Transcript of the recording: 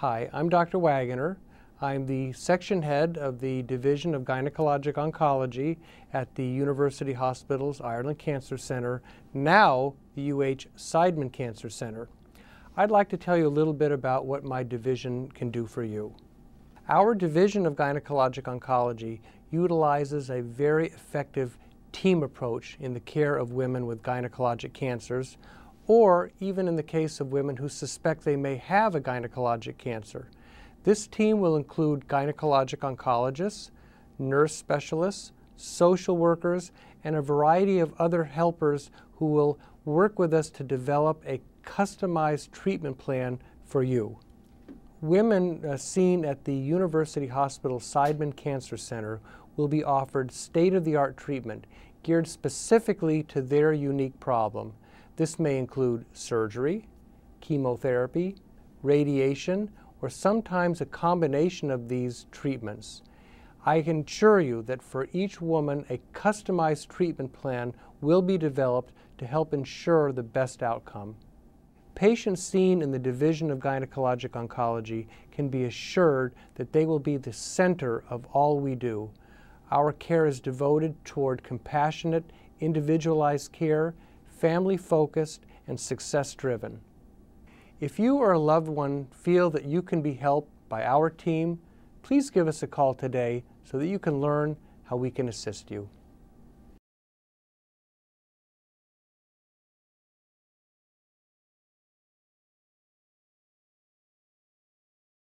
Hi, I'm Dr. Waggoner. I'm the section head of the Division of Gynecologic Oncology at the University Hospitals Ireland Cancer Center, now the UH Seidman Cancer Center. I'd like to tell you a little bit about what my division can do for you. Our Division of Gynecologic Oncology utilizes a very effective team approach in the care of women with gynecologic cancers, or even in the case of women who suspect they may have a gynecologic cancer. This team will include gynecologic oncologists, nurse specialists, social workers, and a variety of other helpers who will work with us to develop a customized treatment plan for you. Women uh, seen at the University Hospital Seidman Cancer Center will be offered state-of-the-art treatment geared specifically to their unique problem. This may include surgery, chemotherapy, radiation, or sometimes a combination of these treatments. I can assure you that for each woman, a customized treatment plan will be developed to help ensure the best outcome. Patients seen in the Division of Gynecologic Oncology can be assured that they will be the center of all we do. Our care is devoted toward compassionate, individualized care family focused, and success driven. If you or a loved one feel that you can be helped by our team, please give us a call today so that you can learn how we can assist you.